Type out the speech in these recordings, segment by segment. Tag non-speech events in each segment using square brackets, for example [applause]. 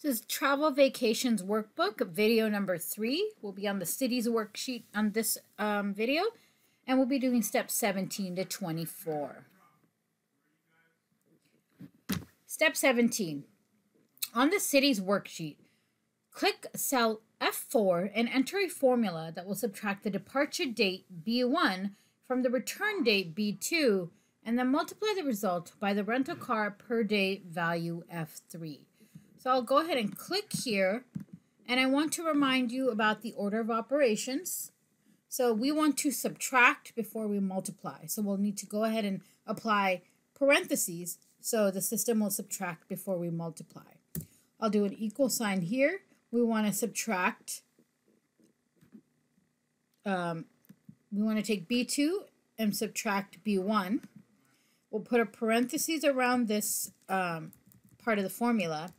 This is Travel Vacations Workbook, video number three. We'll be on the cities worksheet on this um, video, and we'll be doing steps 17 to 24. Step 17. On the cities worksheet, click cell F4 and enter a formula that will subtract the departure date B1 from the return date B2 and then multiply the result by the rental car per day value F3. So I'll go ahead and click here. And I want to remind you about the order of operations. So we want to subtract before we multiply. So we'll need to go ahead and apply parentheses so the system will subtract before we multiply. I'll do an equal sign here. We want to subtract. Um, we want to take B2 and subtract B1. We'll put a parentheses around this um, part of the formula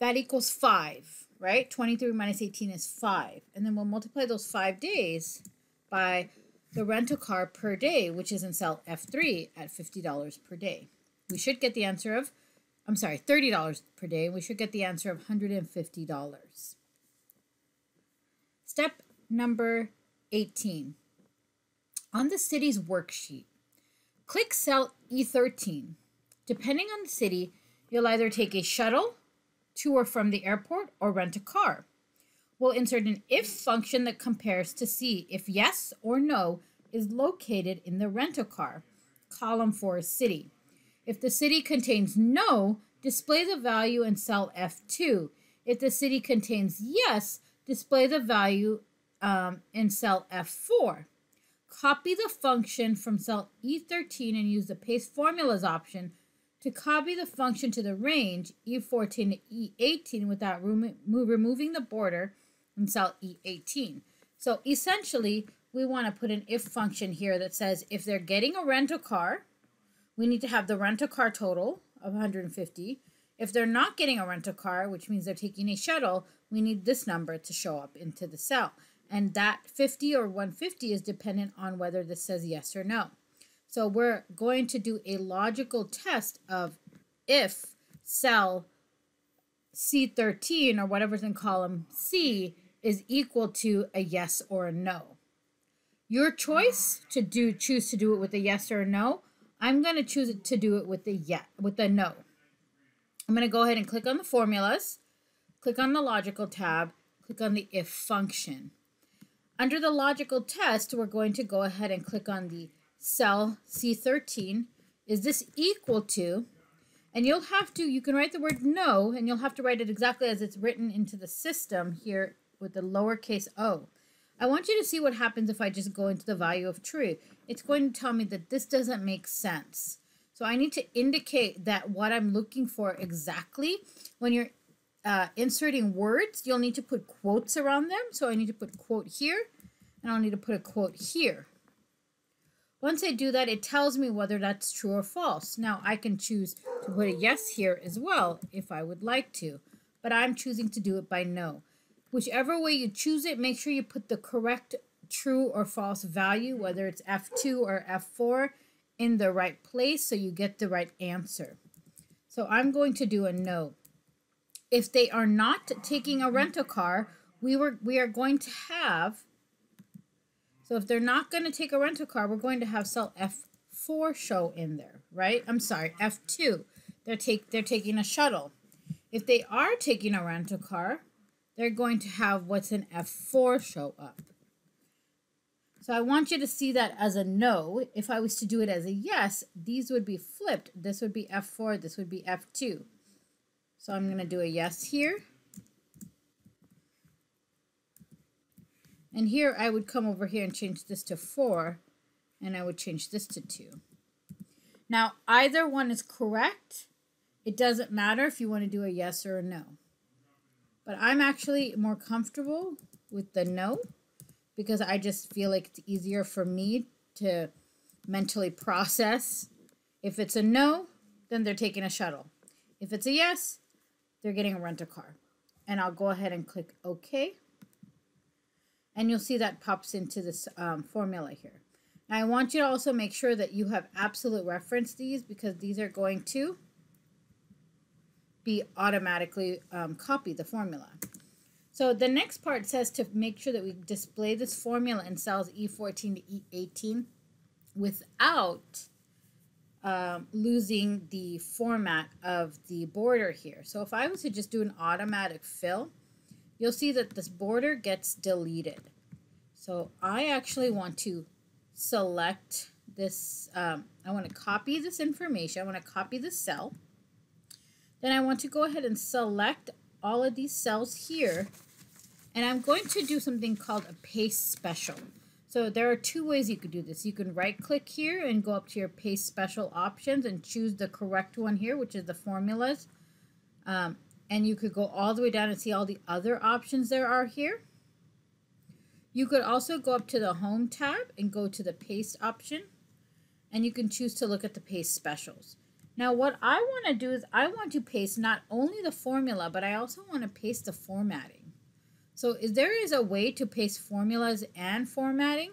that equals 5, right? 23 minus 18 is 5. And then we'll multiply those 5 days by the rental car per day, which is in cell F3 at $50 per day. We should get the answer of, I'm sorry, $30 per day. We should get the answer of $150. Step number 18. On the city's worksheet, click cell E13. Depending on the city, you'll either take a shuttle, to or from the airport, or rent a car. We'll insert an if function that compares to see if yes or no is located in the rental car, column for city. If the city contains no, display the value in cell F2. If the city contains yes, display the value um, in cell F4. Copy the function from cell E13 and use the paste formulas option to copy the function to the range E14 to E18 without remo removing the border in cell E18. So essentially, we want to put an if function here that says if they're getting a rental car, we need to have the rental car total of 150. If they're not getting a rental car, which means they're taking a shuttle, we need this number to show up into the cell. And that 50 or 150 is dependent on whether this says yes or no. So we're going to do a logical test of if cell C13 or whatever's in column C is equal to a yes or a no. Your choice to do choose to do it with a yes or a no. I'm going to choose to do it with the yeah with the no. I'm going to go ahead and click on the formulas, click on the logical tab, click on the if function. Under the logical test, we're going to go ahead and click on the cell C13, is this equal to, and you'll have to, you can write the word no, and you'll have to write it exactly as it's written into the system here with the lowercase o. I want you to see what happens if I just go into the value of true. It's going to tell me that this doesn't make sense. So I need to indicate that what I'm looking for exactly. When you're uh, inserting words, you'll need to put quotes around them. So I need to put quote here, and I'll need to put a quote here. Once I do that, it tells me whether that's true or false. Now, I can choose to put a yes here as well if I would like to, but I'm choosing to do it by no. Whichever way you choose it, make sure you put the correct true or false value, whether it's F2 or F4, in the right place so you get the right answer. So I'm going to do a no. If they are not taking a rental car, we were we are going to have so if they're not going to take a rental car, we're going to have cell F4 show in there, right? I'm sorry, F2. They're take they're taking a shuttle. If they are taking a rental car, they're going to have what's an F4 show up. So I want you to see that as a no. If I was to do it as a yes, these would be flipped. This would be F4, this would be F2. So I'm going to do a yes here. And here I would come over here and change this to 4, and I would change this to 2. Now, either one is correct. It doesn't matter if you want to do a yes or a no. But I'm actually more comfortable with the no because I just feel like it's easier for me to mentally process. If it's a no, then they're taking a shuttle. If it's a yes, they're getting a rental car. And I'll go ahead and click OK. And you'll see that pops into this um, formula here. Now I want you to also make sure that you have absolute reference these because these are going to be automatically um, copy the formula. So the next part says to make sure that we display this formula in cells E14 to E18 without um, losing the format of the border here. So if I was to just do an automatic fill, you'll see that this border gets deleted. So I actually want to select this, um, I want to copy this information, I want to copy the cell. Then I want to go ahead and select all of these cells here and I'm going to do something called a paste special. So there are two ways you could do this. You can right click here and go up to your paste special options and choose the correct one here, which is the formulas. Um, and you could go all the way down and see all the other options there are here. You could also go up to the home tab and go to the paste option and you can choose to look at the paste specials. Now what I want to do is I want to paste not only the formula, but I also want to paste the formatting. So is, there is a way to paste formulas and formatting.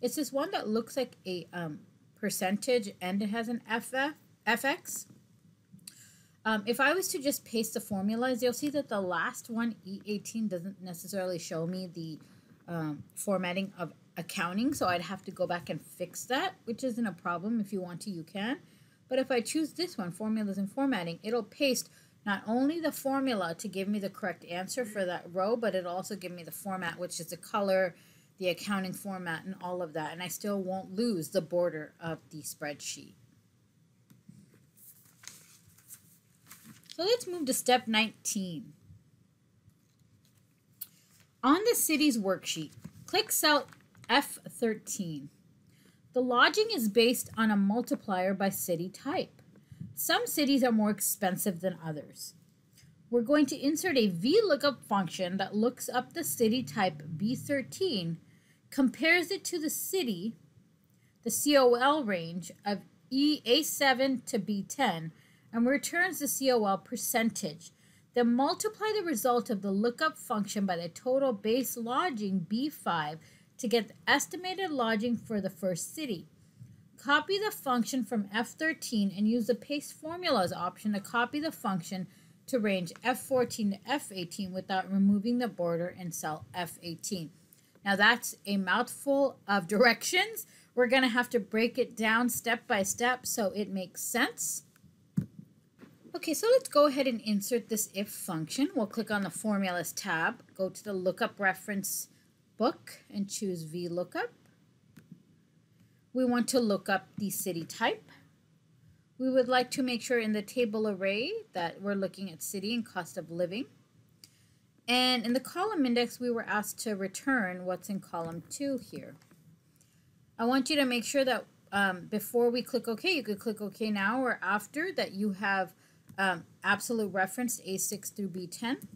It's this one that looks like a um, percentage and it has an FF, FX. Um, if I was to just paste the formulas, you'll see that the last one, E18, doesn't necessarily show me the um, formatting of accounting. So I'd have to go back and fix that, which isn't a problem. If you want to, you can. But if I choose this one, formulas and formatting, it'll paste not only the formula to give me the correct answer for that row, but it'll also give me the format, which is the color, the accounting format, and all of that. And I still won't lose the border of the spreadsheet. So let's move to step 19. On the city's worksheet, click cell F13. The lodging is based on a multiplier by city type. Some cities are more expensive than others. We're going to insert a VLOOKUP function that looks up the city type B13, compares it to the city, the COL range of EA7 to B10, and returns the COL percentage. Then multiply the result of the lookup function by the total base lodging B5 to get the estimated lodging for the first city. Copy the function from F13 and use the paste formulas option to copy the function to range F14 to F18 without removing the border in cell F18. Now that's a mouthful of [laughs] directions. We're going to have to break it down step by step so it makes sense. Okay, so let's go ahead and insert this if function. We'll click on the formulas tab, go to the lookup reference book and choose VLOOKUP we want to look up the city type. We would like to make sure in the table array that we're looking at city and cost of living. And in the column index, we were asked to return what's in column 2 here. I want you to make sure that um, before we click OK, you could click OK now or after that you have um, absolute reference A6 through B10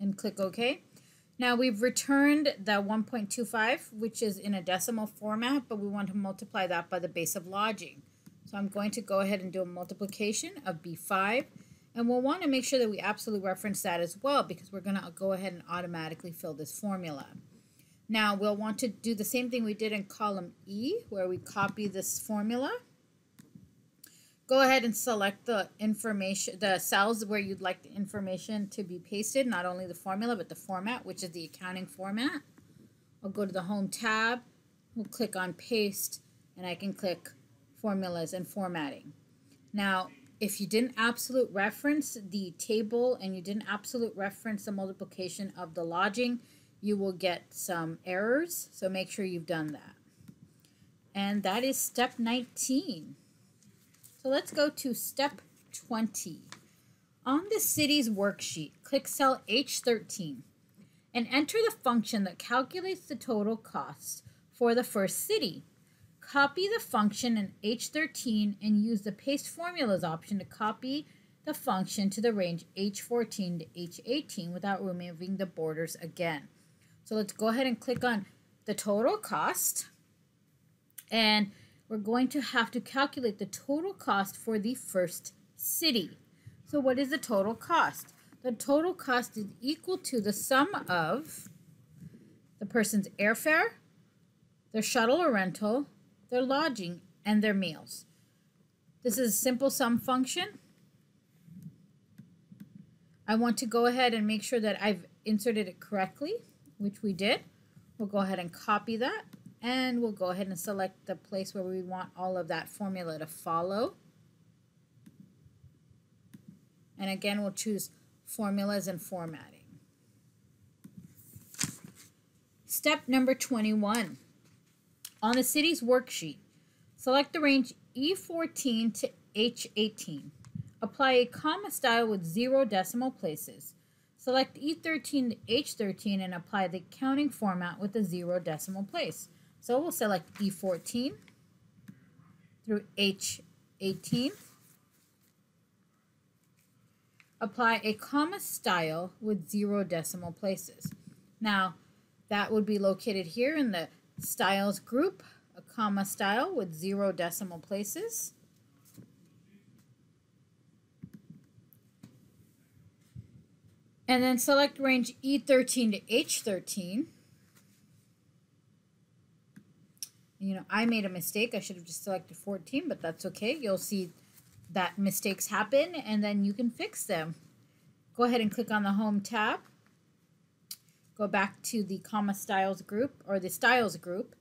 and click OK. Now we've returned the 1.25, which is in a decimal format, but we want to multiply that by the base of lodging. So I'm going to go ahead and do a multiplication of B5, and we'll want to make sure that we absolutely reference that as well because we're going to go ahead and automatically fill this formula. Now we'll want to do the same thing we did in column E, where we copy this formula go ahead and select the information, the cells where you'd like the information to be pasted, not only the formula, but the format, which is the accounting format. I'll go to the Home tab, we'll click on Paste, and I can click Formulas and Formatting. Now, if you didn't absolute reference the table and you didn't absolute reference the multiplication of the lodging, you will get some errors, so make sure you've done that. And that is step 19. So let's go to step 20. On the city's worksheet, click cell H13 and enter the function that calculates the total cost for the first city. Copy the function in H13 and use the paste formulas option to copy the function to the range H14 to H18 without removing the borders again. So let's go ahead and click on the total cost and we're going to have to calculate the total cost for the first city. So what is the total cost? The total cost is equal to the sum of the person's airfare, their shuttle or rental, their lodging, and their meals. This is a simple sum function. I want to go ahead and make sure that I've inserted it correctly, which we did. We'll go ahead and copy that and we'll go ahead and select the place where we want all of that formula to follow. And again, we'll choose formulas and formatting. Step number 21. On the city's worksheet, select the range E14 to H18. Apply a comma style with zero decimal places. Select E13 to H13 and apply the counting format with a zero decimal place. So we'll select E14 through H18. Apply a comma style with zero decimal places. Now, that would be located here in the styles group, a comma style with zero decimal places. And then select range E13 to H13. You know, I made a mistake. I should have just selected 14, but that's okay. You'll see that mistakes happen and then you can fix them. Go ahead and click on the Home tab. Go back to the comma styles group or the styles group.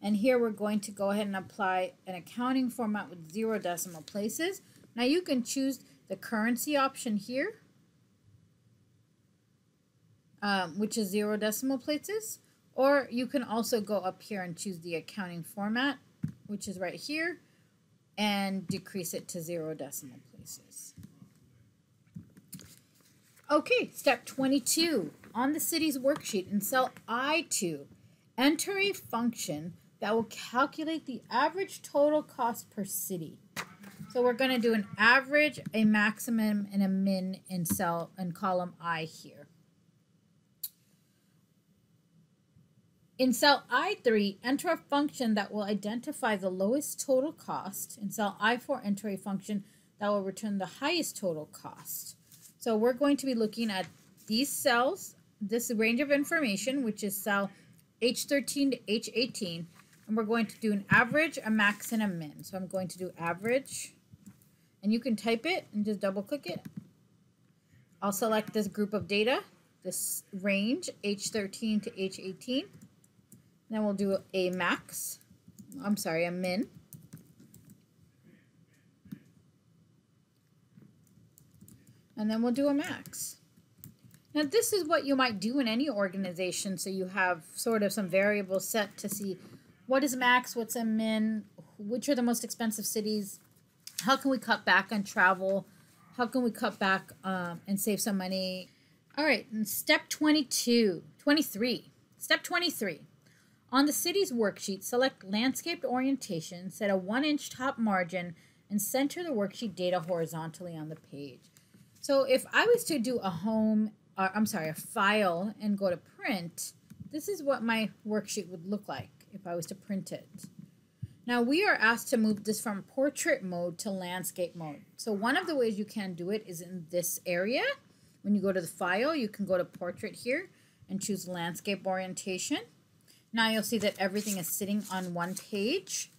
And here we're going to go ahead and apply an accounting format with zero decimal places. Now you can choose the currency option here, um, which is zero decimal places. Or you can also go up here and choose the accounting format, which is right here, and decrease it to zero decimal places. Okay, step 22. On the city's worksheet in cell I2, enter a function that will calculate the average total cost per city. So we're going to do an average, a maximum, and a min in cell in column I here. In cell I3, enter a function that will identify the lowest total cost. In cell I4, enter a function that will return the highest total cost. So we're going to be looking at these cells, this range of information, which is cell H13 to H18, and we're going to do an average, a max, and a min. So I'm going to do average, and you can type it and just double click it. I'll select this group of data, this range, H13 to H18. Then we'll do a max. I'm sorry, a min. And then we'll do a max. Now this is what you might do in any organization. So you have sort of some variables set to see what is max, what's a min, which are the most expensive cities, how can we cut back on travel, how can we cut back um, and save some money. All right, step 22, 23. Step 23. On the city's worksheet, select landscaped orientation, set a one inch top margin, and center the worksheet data horizontally on the page. So if I was to do a home, or, I'm sorry, a file and go to print, this is what my worksheet would look like if I was to print it. Now we are asked to move this from portrait mode to landscape mode. So one of the ways you can do it is in this area. When you go to the file, you can go to portrait here and choose landscape orientation. Now you'll see that everything is sitting on one page.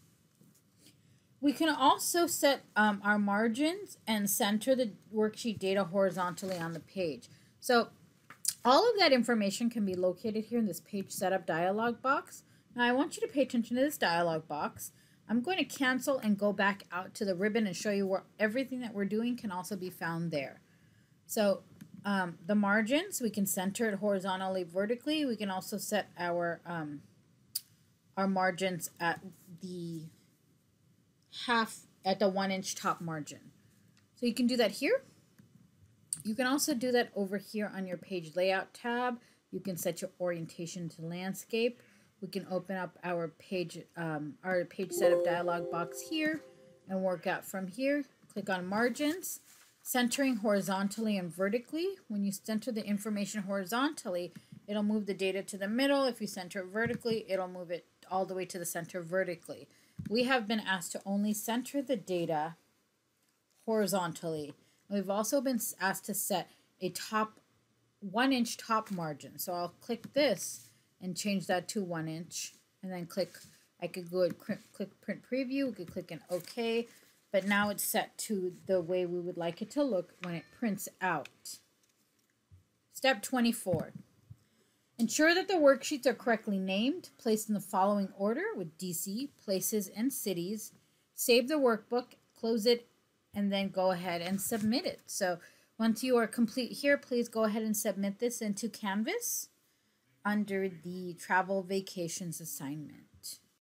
We can also set um, our margins and center the worksheet data horizontally on the page. So all of that information can be located here in this page setup dialog box. Now I want you to pay attention to this dialog box. I'm going to cancel and go back out to the ribbon and show you where everything that we're doing can also be found there. So um, the margins, we can center it horizontally, vertically. We can also set our, um, our margins at the half, at the one inch top margin. So you can do that here. You can also do that over here on your page layout tab. You can set your orientation to landscape. We can open up our page, um, our page setup dialog box here and work out from here. Click on margins centering horizontally and vertically. When you center the information horizontally, it'll move the data to the middle. If you center it vertically, it'll move it all the way to the center vertically. We have been asked to only center the data horizontally. We've also been asked to set a top one inch top margin. So I'll click this and change that to one inch and then click, I could go and click print preview. We could click an OK but now it's set to the way we would like it to look when it prints out. Step 24. Ensure that the worksheets are correctly named, placed in the following order with DC, places, and cities. Save the workbook, close it, and then go ahead and submit it. So once you are complete here, please go ahead and submit this into Canvas under the travel vacations assignment.